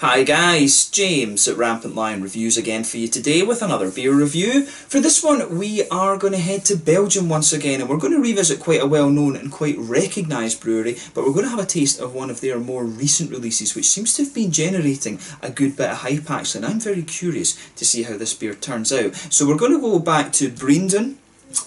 Hi guys, James at Rampant Lion Reviews again for you today with another beer review. For this one we are going to head to Belgium once again and we're going to revisit quite a well known and quite recognised brewery but we're going to have a taste of one of their more recent releases which seems to have been generating a good bit of hype actually and I'm very curious to see how this beer turns out. So we're going to go back to Breendonk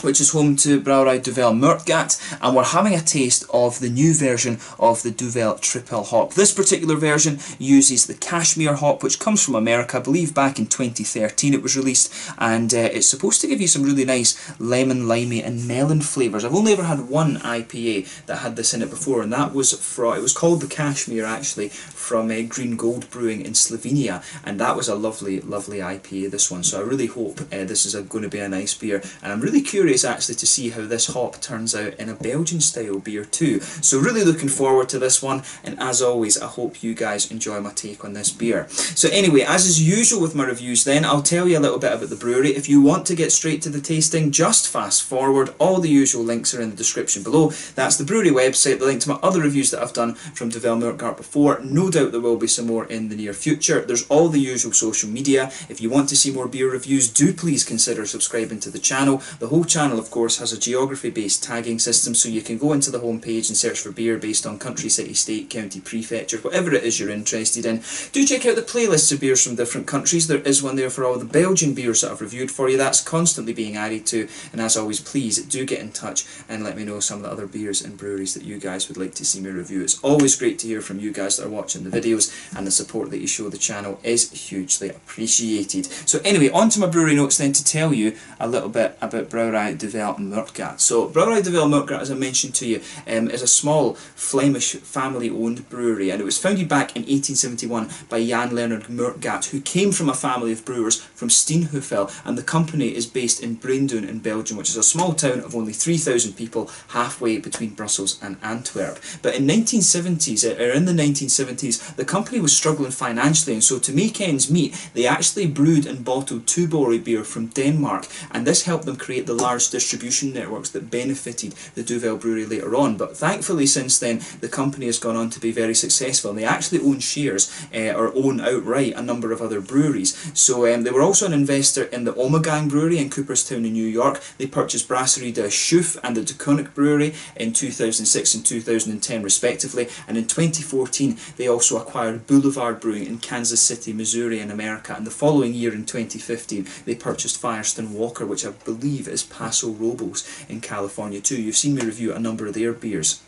which is home to Brouwerij Duvel Moortgat, and we're having a taste of the new version of the Duvel Tripel Hop. This particular version uses the Cashmere hop, which comes from America, I believe back in 2013 it was released, and uh, it's supposed to give you some really nice lemon, limey and melon flavours. I've only ever had one IPA that had this in it before, and that was from, it was called the Cashmere actually, from uh, Green Gold Brewing in Slovenia, and that was a lovely, lovely IPA, this one, so I really hope uh, this is going to be a nice beer, and I'm really curious actually to see how this hop turns out in a Belgian style beer too. So really looking forward to this one and as always I hope you guys enjoy my take on this beer. So anyway as is usual with my reviews then I'll tell you a little bit about the brewery. If you want to get straight to the tasting just fast forward. All the usual links are in the description below. That's the brewery website, the link to my other reviews that I've done from Duvel Moortgat before. No doubt there will be some more in the near future. There's all the usual social media. If you want to see more beer reviews do please consider subscribing to the channel. The whole channel, of course, has a geography-based tagging system, so you can go into the home page and search for beer based on country, city, state, county, prefecture, whatever it is you're interested in. Do check out the playlists of beers from different countries. There is one there for all the Belgian beers that I've reviewed for you. That's constantly being added to, and as always, please do get in touch and let me know some of the other beers and breweries that you guys would like to see me review. It's always great to hear from you guys that are watching the videos, and the support that you show the channel is hugely appreciated. So anyway, on to my brewery notes then to tell you a little bit about Brouwerij Duvel Moortgat. So Brouwerij Duvel Moortgat, as I mentioned to you, um, is a small Flemish family-owned brewery, and it was founded back in 1871 by Jan Leonard Moortgat, who came from a family of brewers from Steenhuffel, and the company is based in Breendonk in Belgium, which is a small town of only 3,000 people, halfway between Brussels and Antwerp. But in 1970s, uh, or in the 1970s, the company was struggling financially, and so to make ends meet, they actually brewed and bottled Tuborg beer from Denmark, and this helped them create the large distribution networks that benefited the Duvel brewery later on. But thankfully, since then, the company has gone on to be very successful, and they actually own shares uh, or own outright a number of other breweries. So um, they were also an investor in the Omegang Brewery in Cooperstown in New York. They purchased Brasserie d'Achouffe and the De Brewery in 2006 and 2010 respectively, and in 2014 they also acquired Boulevard Brewing in Kansas City, Missouri in America, and the following year in 2015 they purchased Firestone Walker, which I believe is Paso Robles in California too. You've seen me review a number of their beers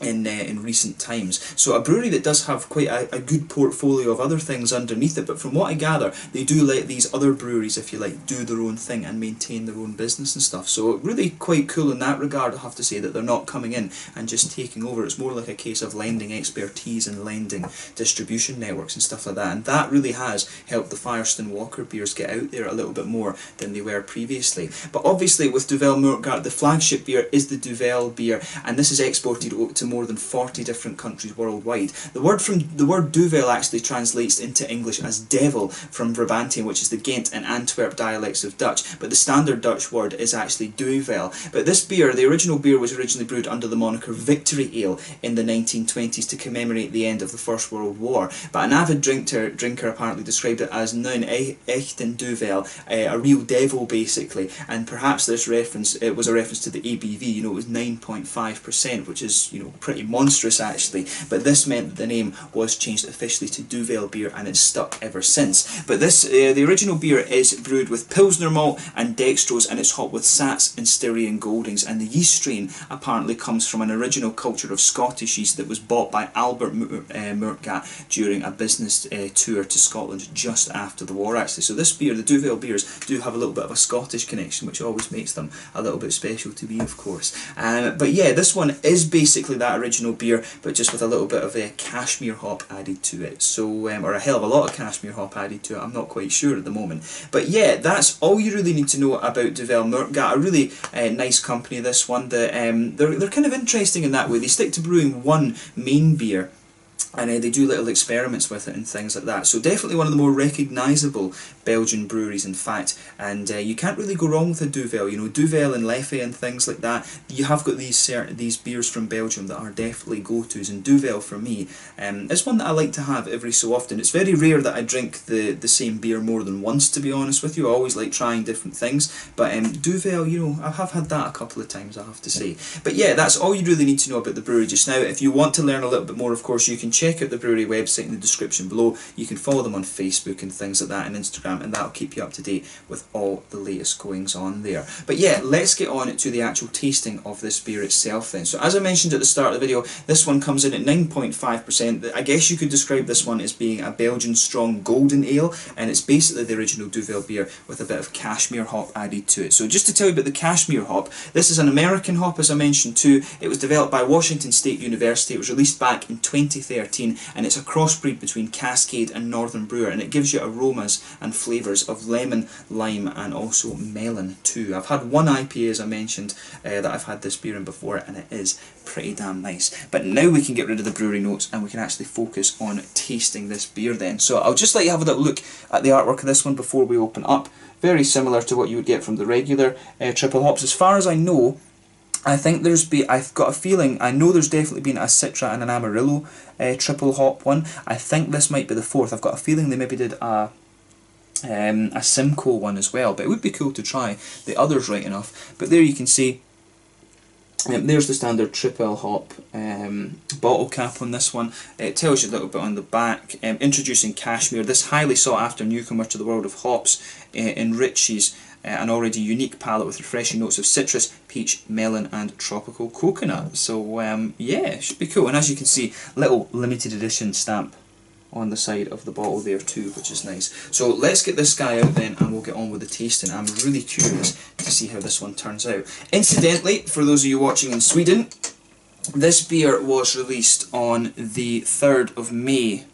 in uh, in recent times. So a brewery that does have quite a, a, good portfolio of other things underneath it, but from what I gather, they do let these other breweries, if you like, do their own thing and maintain their own business and stuff. So really quite cool in that regard, I have to say, that they're not coming in and just taking over. It's more like a case of lending expertise and lending distribution networks and stuff like that. And that really has helped the Firestone Walker beers get out there a little bit more than they were previously. But obviously with Duvel Moortgat, the flagship beer is the Duvel beer, and this is exported to more than 40 different countries worldwide. The word from the word Duvel actually translates into English as devil from Brabantian, which is the Ghent and Antwerp dialects of Dutch, but the standard Dutch word is actually Duvel. But this beer, the original beer was originally brewed under the moniker Victory Ale in the 1920s to commemorate the end of the First World War. But an avid drinker, drinker apparently described it as Nen Echten Duvel, eh, a real devil basically, and perhaps this reference, it was a reference to the ABV, you know, it was 9.5%, which is, you know, pretty monstrous actually, but this meant that the name was changed officially to Duvel beer and it's stuck ever since. But this, uh, the original beer is brewed with Pilsner malt and dextrose and it's hot with Saaz and Styrian Goldings and the yeast strain apparently comes from an original culture of Scottish yeast that was bought by Albert uh, during a business uh, tour to Scotland just after the war actually. So this beer, the Duvel beers, do have a little bit of a Scottish connection which always makes them a little bit special to me of course. Um, but yeah, this one is basically that original beer, but just with a little bit of a cashmere hop added to it. So, um, or a hell of a lot of cashmere hop added to it. I'm not quite sure at the moment. But yeah, that's all you really need to know about Duvel Moortgat. A really uh, nice company, this one. That um, they're they're kind of interesting in that way. They stick to brewing one main beer and uh, they do little experiments with it and things like that. So definitely one of the more recognisable Belgian breweries, in fact, and uh, you can't really go wrong with a Duvel. You know, Duvel and Leffe and things like that. You have got these certain these beers from Belgium that are definitely go-tos, and Duvel for me um, is one that I like to have every so often. It's very rare that I drink the the same beer more than once, to be honest with you. I always like trying different things, but um, Duvel, you know, I have had that a couple of times, I have to say. But yeah, that's all you really need to know about the brewery just now. If you want to learn a little bit more, of course, you can check out the brewery website in the description below. You can follow them on Facebook and things like that and Instagram and that'll keep you up to date with all the latest goings on there. But yeah, let's get on to the actual tasting of this beer itself then. So as I mentioned at the start of the video, this one comes in at 9.5%. I guess you could describe this one as being a Belgian strong golden ale and it's basically the original Duvel beer with a bit of cashmere hop added to it. So just to tell you about the cashmere hop, this is an American hop as I mentioned too. It was developed by Washington State University. It was released back in 2013 and it's a crossbreed between Cascade and Northern Brewer and it gives you aromas and flavours of lemon, lime and also melon too. I've had one IPA as I mentioned uh, that I've had this beer in before and it is pretty damn nice. But now we can get rid of the brewery notes and we can actually focus on tasting this beer then. So I'll just let you have a little look at the artwork of this one before we open up. Very similar to what you would get from the regular uh, triple hops. As far as I know, I think there's been, I've got a feeling, I know there's definitely been a Citra and an Amarillo uh, triple hop one. I think this might be the fourth. I've got a feeling they maybe did a, um, a Simcoe one as well, but it would be cool to try the others right enough. But there you can see, um, there's the standard triple hop um, bottle cap on this one. It tells you a little bit on the back. Um, introducing Cashmere, this highly sought after newcomer to the world of hops, uh, enriches uh, an already unique palette with refreshing notes of citrus, peach, melon and tropical coconut. So um, yeah, should be cool. And as you can see, little limited edition stamp on the side of the bottle there too, which is nice. So let's get this guy out then and we'll get on with the tasting. I'm really curious to see how this one turns out. Incidentally, for those of you watching in Sweden, this beer was released on the 3rd of May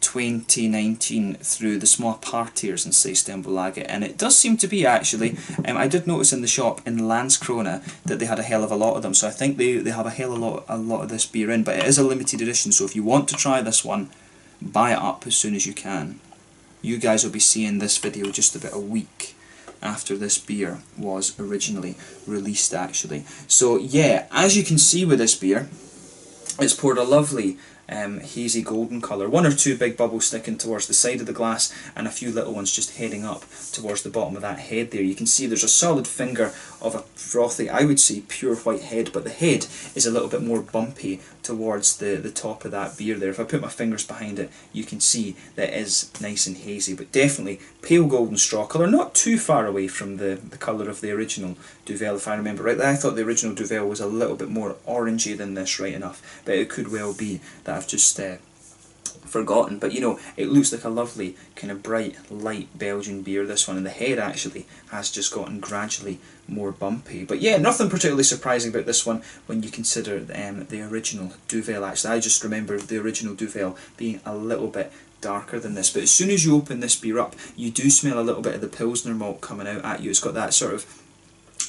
2019 through the small partiers in Systembolaget and it does seem to be actually, um, I did notice in the shop in Landskrona that they had a hell of a lot of them so I think they, they have a hell of a lot, a lot of this beer in but it is a limited edition so if you want to try this one buy it up as soon as you can. You guys will be seeing this video just about a week after this beer was originally released actually. So yeah, as you can see with this beer, it's poured a lovely um, hazy golden colour. One or two big bubbles sticking towards the side of the glass and a few little ones just heading up towards the bottom of that head there. You can see there's a solid finger of a frothy, I would say pure white head, but the head is a little bit more bumpy towards the, the top of that beer there. If I put my fingers behind it, you can see that it is nice and hazy, but definitely pale golden straw colour, not too far away from the, the colour of the original Duvel, if I remember rightly. I thought the original Duvel was a little bit more orangey than this, right enough, but it could well be that I've just uh, forgotten. But you know, it looks like a lovely, kind of bright, light Belgian beer, this one, and the head actually has just gotten gradually more bumpy. But yeah, nothing particularly surprising about this one when you consider um, the original Duvel actually. I just remember the original Duvel being a little bit darker than this. But as soon as you open this beer up, you do smell a little bit of the Pilsner malt coming out at you. It's got that sort of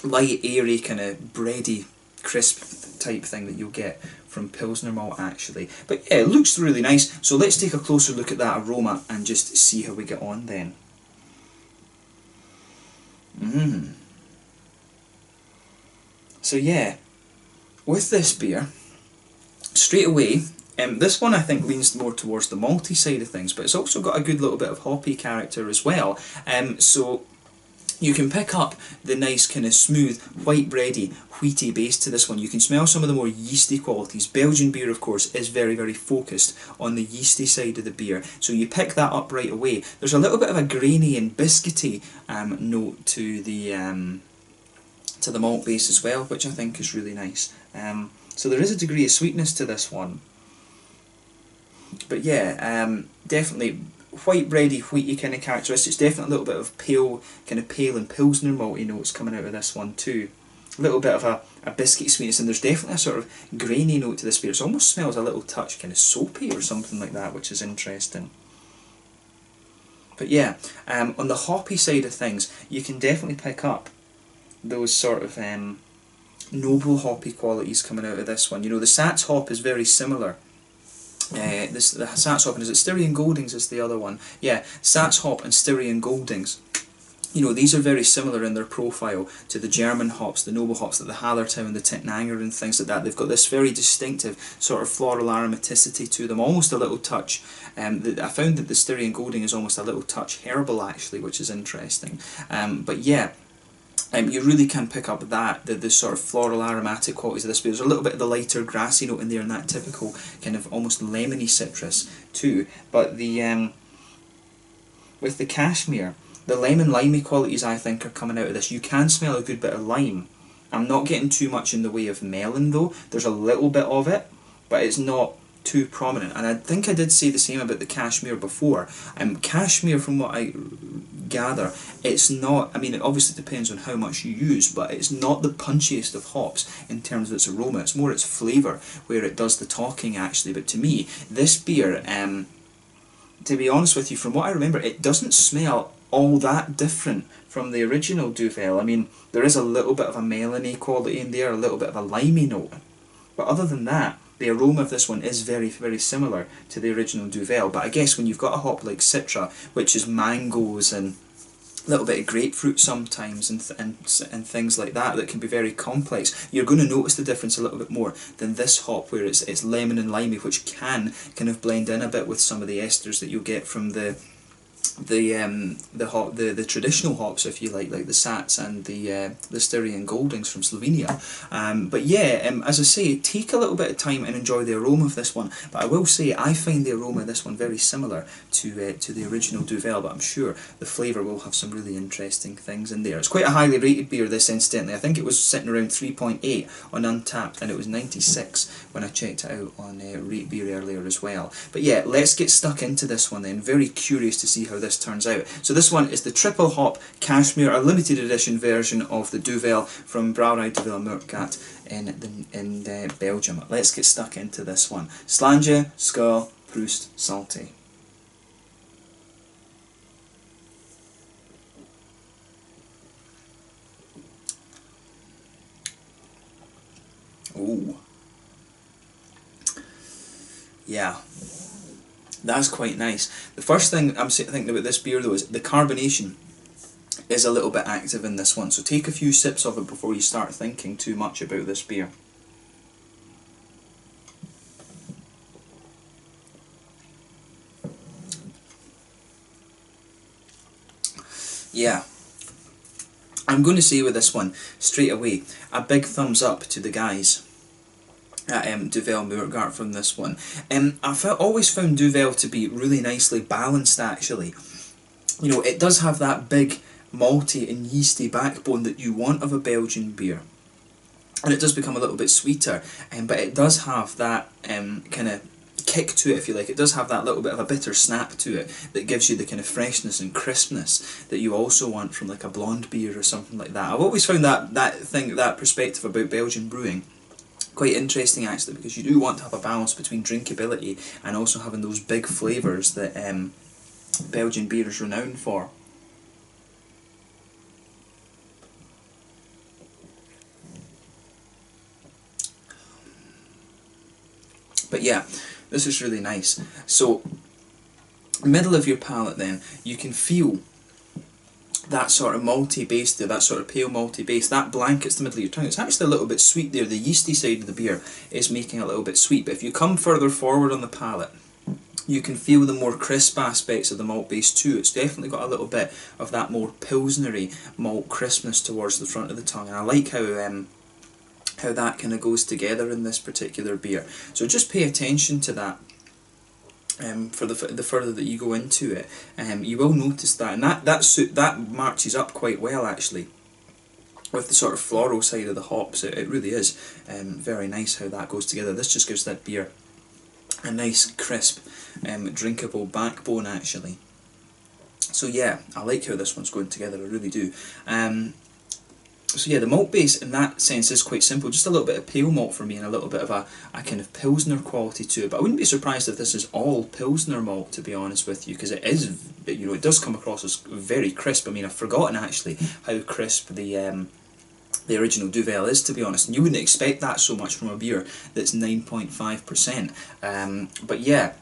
light, airy, kind of bready, crisp type thing that you'll get from Pilsner malt actually. But yeah, it looks really nice. So let's take a closer look at that aroma and just see how we get on then. Mmm. So yeah, with this beer, straight away, um, this one I think leans more towards the malty side of things, but it's also got a good little bit of hoppy character as well. Um, so you can pick up the nice kind of smooth, white bready, wheaty base to this one. You can smell some of the more yeasty qualities. Belgian beer, of course, is very, very focused on the yeasty side of the beer. So you pick that up right away. There's a little bit of a grainy and biscuity um, note to the um, to the malt base as well, which I think is really nice. Um, so there is a degree of sweetness to this one. But yeah, um, definitely white bready, wheaty kind of characteristics. Definitely a little bit of pale, kind of pale and pilsner malty notes coming out of this one too. A little bit of a, a biscuit sweetness, and there's definitely a sort of grainy note to this beer. It almost smells a little touch kind of soapy or something like that, which is interesting. But yeah, um, on the hoppy side of things, you can definitely pick up those sort of um, noble hoppy qualities coming out of this one. You know, the Saaz hop is very similar Uh, this the Saaz Hop and is it Styrian Goldings is the other one? Yeah, Saaz Hop and Styrian Goldings. You know, these are very similar in their profile to the German hops, the noble hops, like the Hallertau, the Tettnanger and things like that. They've got this very distinctive sort of floral aromaticity to them, almost a little touch. Um, the, I found that the Styrian Golding is almost a little touch herbal actually, which is interesting. Um, but yeah, um, you really can pick up that, the, the sort of floral aromatic qualities of this beer. There's a little bit of the lighter grassy note in there and that typical kind of almost lemony citrus too. But the um, with the cashmere, the lemon limey qualities I think are coming out of this. You can smell a good bit of lime. I'm not getting too much in the way of melon though. There's a little bit of it, but it's not too prominent. And I think I did say the same about the cashmere before. Um, cashmere, from what I gather, it's not, I mean, it obviously depends on how much you use, but it's not the punchiest of hops in terms of its aroma. It's more its flavour where it does the talking actually. But to me, this beer, um, to be honest with you, from what I remember, it doesn't smell all that different from the original Duvel. I mean, there is a little bit of a melony quality in there, a little bit of a limey note. But other than that, the aroma of this one is very, very similar to the original Duvel. But I guess when you've got a hop like Citra, which is mangoes and a little bit of grapefruit sometimes and, th and, and things like that that can be very complex, you're going to notice the difference a little bit more than this hop where it's, it's lemon and limey, which can kind of blend in a bit with some of the esters that you'll get from the the um, the hop the, the traditional hops if you like like the Saaz and the uh, the Styrian Goldings from Slovenia. Um, but yeah um, as I say take a little bit of time and enjoy the aroma of this one. But I will say I find the aroma of this one very similar to uh, to the original Duvel but I'm sure the flavour will have some really interesting things in there. It's quite a highly rated beer this incidentally. I think it was sitting around 3.8 on Untappd, and it was 96 when I checked it out on uh, Rate Beer earlier as well. But yeah let's get stuck into this one then. Very curious to see how this turns out. So this one is the triple hop cashmere, a limited edition version of the Duvel from Brouwerij de Moortgat in, the, in uh, Belgium. Let's get stuck into this one. Slàinte, Skull, Proust, Santé. Ooh. Yeah. That's quite nice. The first thing I'm thinking about this beer though is the carbonation is a little bit active in this one, so take a few sips of it before you start thinking too much about this beer. Yeah, I'm going to say with this one, straight away, a big thumbs up to the guys at um, Duvel Moortgat from this one. Um, I've always found Duvel to be really nicely balanced actually. You know, it does have that big malty and yeasty backbone that you want of a Belgian beer. And it does become a little bit sweeter, um, but it does have that um, kind of kick to it, if you like. It does have that little bit of a bitter snap to it that gives you the kind of freshness and crispness that you also want from like a blonde beer or something like that. I've always found that that thing, that perspective about Belgian brewing quite interesting actually because you do want to have a balance between drinkability and also having those big flavours that um, Belgian beer is renowned for. But yeah, this is really nice. So, middle of your palate then, you can feel that sort of malty base there, that sort of pale malty base, that blankets the middle of your tongue. It's actually a little bit sweet there. The yeasty side of the beer is making a little bit sweet. But if you come further forward on the palate, you can feel the more crisp aspects of the malt base too. It's definitely got a little bit of that more pilsnery malt crispness towards the front of the tongue. And I like how um, how that kind of goes together in this particular beer. So just pay attention to that um, for the the further that you go into it, um, you will notice that, and that that suit that marches up quite well actually. With the sort of floral side of the hops, it, it really is um, very nice how that goes together. This just gives that beer a nice, crisp, um, drinkable backbone actually. So yeah, I like how this one's going together, I really do. Um, so yeah, the malt base in that sense is quite simple. Just a little bit of pale malt for me and a little bit of a, a kind of Pilsner quality to it. But I wouldn't be surprised if this is all Pilsner malt, to be honest with you, because it is, you know, it does come across as very crisp. I mean, I've forgotten actually how crisp the um, the original Duvel is, to be honest. And you wouldn't expect that so much from a beer that's 9.5%. Um, but yeah,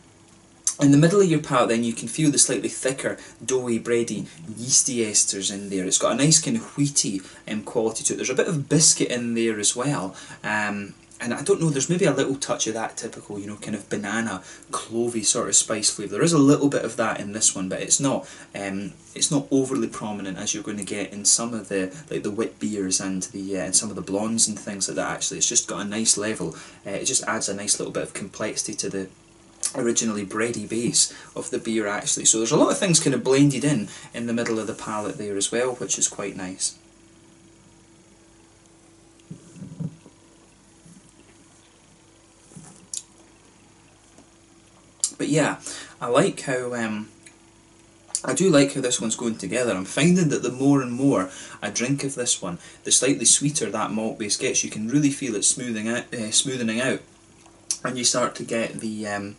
in the middle of your palate then you can feel the slightly thicker, doughy, bready, yeasty esters in there. It's got a nice kind of wheaty um, quality to it. There's a bit of biscuit in there as well. Um, and I don't know, there's maybe a little touch of that typical, you know, kind of banana, clovey sort of spice flavour. There is a little bit of that in this one, but it's not um, it's not overly prominent as you're going to get in some of the like the wit beers and the uh, and some of the blondes and things like that. Actually, it's just got a nice level. Uh, it just adds a nice little bit of complexity to the originally bready base of the beer actually. So there's a lot of things kind of blended in in the middle of the palate there as well, which is quite nice. But yeah, I like how um, I do like how this one's going together. I'm finding that the more and more I drink of this one, the slightly sweeter that malt base gets. You can really feel it smoothing out, uh, smoothing out, and you start to get the um,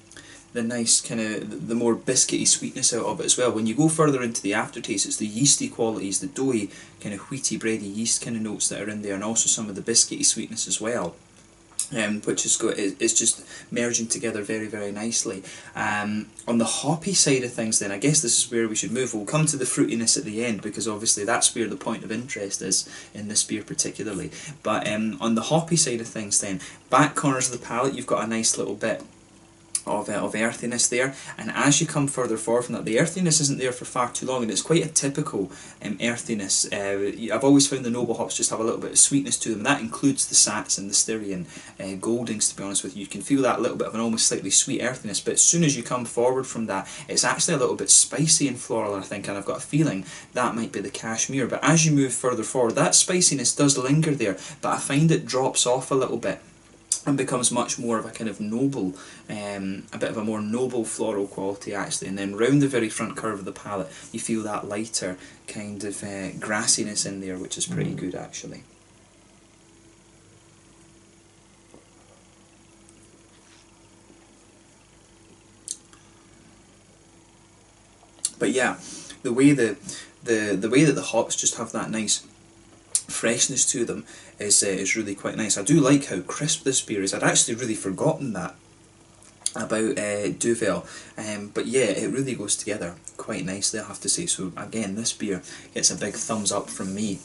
the nice kind of the more biscuity sweetness out of it as well. When you go further into the aftertaste, it's the yeasty qualities, the doughy kind of wheaty bready yeast kind of notes that are in there, and also some of the biscuity sweetness as well um, which is good. It's just merging together very, very nicely. Um, on the hoppy side of things, then I guess this is where we should move. We'll come to the fruitiness at the end because obviously that's where the point of interest is in this beer particularly. But um, on the hoppy side of things, then back corners of the palate, you've got a nice little bit of, uh, of earthiness there. And as you come further forward from that the earthiness isn't there for far too long and it's quite a typical um, earthiness. Uh, I've always found the noble hops just have a little bit of sweetness to them and that includes the Saaz and the Styrian uh, Goldings to be honest with you. You can feel that little bit of an almost slightly sweet earthiness but as soon as you come forward from that it's actually a little bit spicy and floral I think and I've got a feeling that might be the cashmere. But as you move further forward that spiciness does linger there but I find it drops off a little bit and becomes much more of a kind of noble, um, a bit of a more noble floral quality actually. And then round the very front curve of the palate, you feel that lighter kind of uh, grassiness in there, which is pretty good actually. But yeah, the way the the the way that the hops just have that nice freshness to them is, uh, is really quite nice. I do like how crisp this beer is. I'd actually really forgotten that about uh, Duvel, um, but yeah, it really goes together quite nicely, I have to say. So again, this beer gets a big thumbs up from me.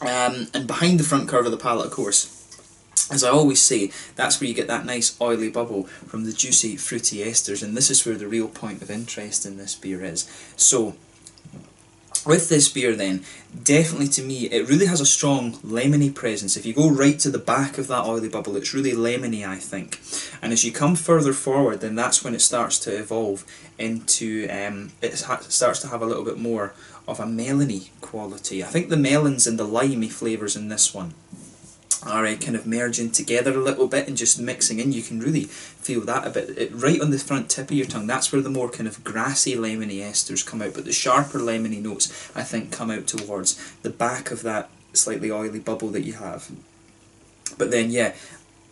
Um, and behind the front curve of the palate, of course, as I always say, that's where you get that nice oily bubble from the juicy fruity esters, and this is where the real point of interest in this beer is. So, with this beer then, definitely to me, it really has a strong lemony presence. If you go right to the back of that oily bubble, it's really lemony, I think. And as you come further forward, then that's when it starts to evolve into, um, it starts to have a little bit more of a melony quality. I think the melons and the limey flavours in this one are uh, kind of merging together a little bit and just mixing in. You can really feel that a bit. It, right on the front tip of your tongue, that's where the more kind of grassy lemony esters come out, but the sharper lemony notes, I think, come out towards the back of that slightly oily bubble that you have. But then, yeah,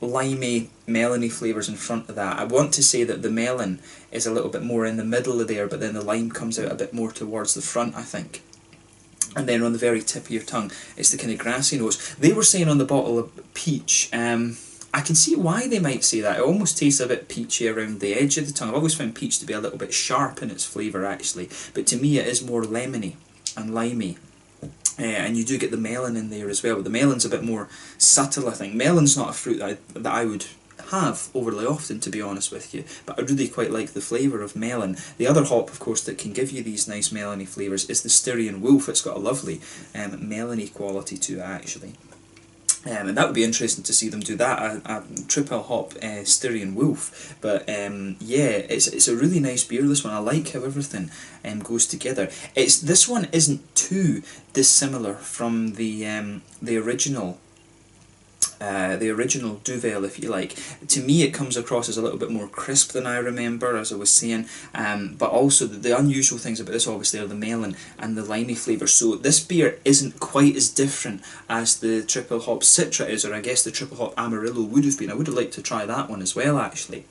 limey, melony flavours in front of that. I want to say that the melon is a little bit more in the middle of there, but then the lime comes out a bit more towards the front, I think and then on the very tip of your tongue it's the kind of grassy notes. They were saying on the bottle of peach, um, I can see why they might say that. It almost tastes a bit peachy around the edge of the tongue. I've always found peach to be a little bit sharp in its flavour actually, but to me it is more lemony and limey. Uh, and you do get the melon in there as well, but the melon's a bit more subtle I think. Melon's not a fruit that I, that I would have overly often, to be honest with you. But I really quite like the flavour of melon. The other hop, of course, that can give you these nice melony flavours is the Styrian Wolf. It's got a lovely um, melony quality to it, actually. Um, and that would be interesting to see them do that, a, a triple hop uh, Styrian Wolf. But um, yeah, it's it's a really nice beer. This one, I like how everything um, goes together. It's this one isn't too dissimilar from the um, the original uh, the original Duvel, if you like. To me, it comes across as a little bit more crisp than I remember, as I was saying. Um, but also, the, the, unusual things about this, obviously, are the melon and the limey flavour. So this beer isn't quite as different as the triple hop Citra is, or I guess the triple hop Amarillo would have been. I would have liked to try that one as well, actually.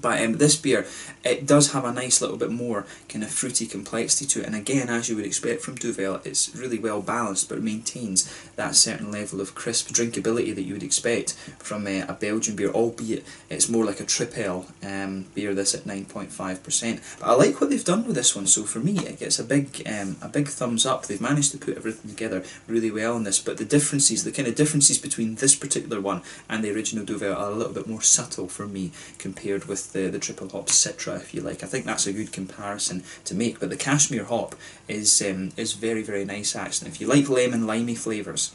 But um, this beer, it does have a nice little bit more kind of fruity complexity to it. And again, as you would expect from Duvel, it's really well balanced, but maintains that certain level of crisp drinkability that you would expect from uh, a Belgian beer, albeit it's more like a triple um, beer. This at nine point five percent. But I like what they've done with this one. So for me, it gets a big um, a big thumbs up. They've managed to put everything together really well in this. But the differences, the kind of differences between this particular one and the original Duvel are a little bit more subtle for me compared with the, the triple hop Citra, if you like. I think that's a good comparison to make. But the Cashmere hop is um, is very very nice actually. If you like lemon limey flavours,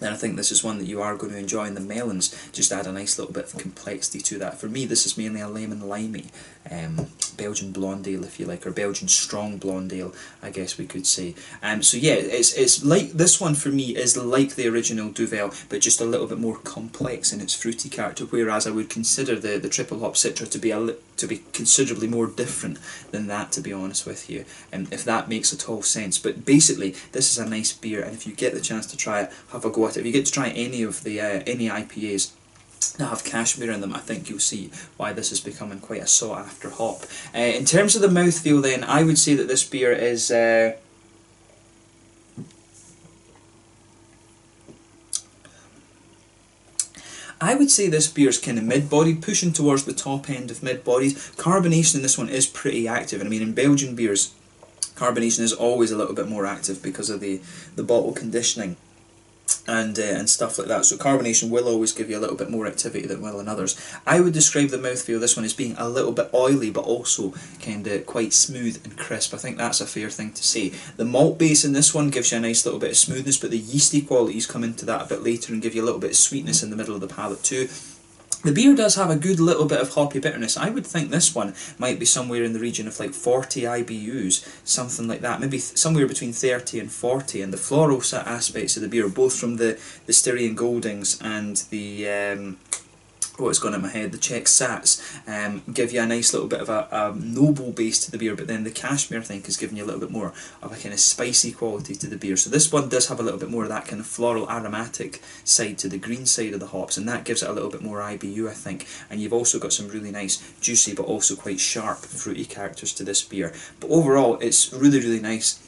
then I think this is one that you are going to enjoy and the melons just add a nice little bit of complexity to that. For me this is mainly a lemon limey um, Belgian blonde ale if you like, or Belgian strong blonde ale I guess we could say. Um, so yeah, it's, it's like, this one for me is like the original Duvel but just a little bit more complex in its fruity character whereas I would consider the, the triple hop Citra to be a to be considerably more different than that to be honest with you and um, if that makes at all sense but basically this is a nice beer and if you get the chance to try it have a go at it if you get to try any of the uh, any IPAs that have cashmere in them, I think you'll see why this is becoming quite a sought after hop. Uh, in terms of the mouthfeel then, I would say that this beer is... Uh, I would say this beer is kind of mid-bodied, pushing towards the top end of mid-bodies. Carbonation in this one is pretty active, and I mean in Belgian beers, carbonation is always a little bit more active because of the, the bottle conditioning and uh, and stuff like that. So carbonation will always give you a little bit more activity than will in others. I would describe the mouthfeel this one as being a little bit oily, but also kind of quite smooth and crisp. I think that's a fair thing to say. The malt base in this one gives you a nice little bit of smoothness, but the yeasty qualities come into that a bit later and give you a little bit of sweetness in the middle of the palate too. The beer does have a good little bit of hoppy bitterness. I would think this one might be somewhere in the region of like 40 IBUs, something like that. Maybe somewhere between 30 and 40. And the floral aspects of the beer, both from the, the Styrian Goldings and the um, what's gone in my head, the Czech Saaz, um, give you a nice little bit of a, a, noble base to the beer, but then the Cashmere, I think, is giving you a little bit more of a kind of spicy quality to the beer. So this one does have a little bit more of that kind of floral aromatic side to the green side of the hops, and that gives it a little bit more IBU, I think. And you've also got some really nice, juicy, but also quite sharp, fruity characters to this beer. But overall, it's really, really nice.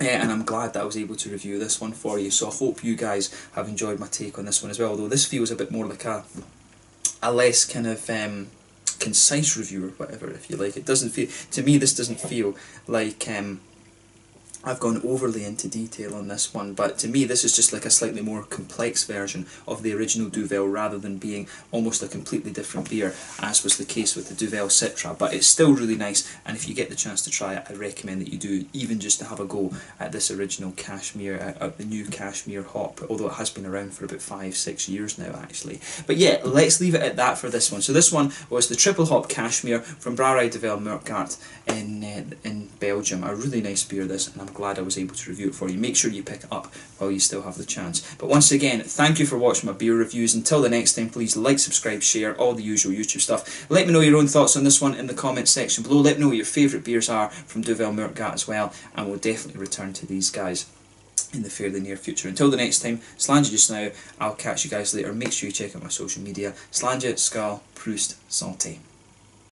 Uh, and I'm glad that I was able to review this one for you. So I hope you guys have enjoyed my take on this one as well. Although this feels a bit more like a a less kind of um, concise review or whatever, if you like. It doesn't feel to me. This doesn't feel like um, I've gone overly into detail on this one, but to me this is just like a slightly more complex version of the original Duvel rather than being almost a completely different beer, as was the case with the Duvel Citra. But it's still really nice, and if you get the chance to try it, I recommend that you do, even just to have a go at this original Cashmere, uh, uh, the new Cashmere hop, although it has been around for about five, six years now actually. But yeah, let's leave it at that for this one. So this one was the Tripel Hop Cashmere from Brouwerij Duvel Moortgat in, uh, in Belgium. A really nice beer this, and I'm glad I was able to review it for you. Make sure you pick it up while you still have the chance. But once again, thank you for watching my beer reviews. Until the next time, please like, subscribe, share, all the usual YouTube stuff. Let me know your own thoughts on this one in the comments section below. Let me know what your favourite beers are from Duvel Moortgat as well, and we'll definitely return to these guys in the fairly near future. Until the next time, Slàinte just now. I'll catch you guys later. Make sure you check out my social media. Slàinte, Skull, Proust, Santé.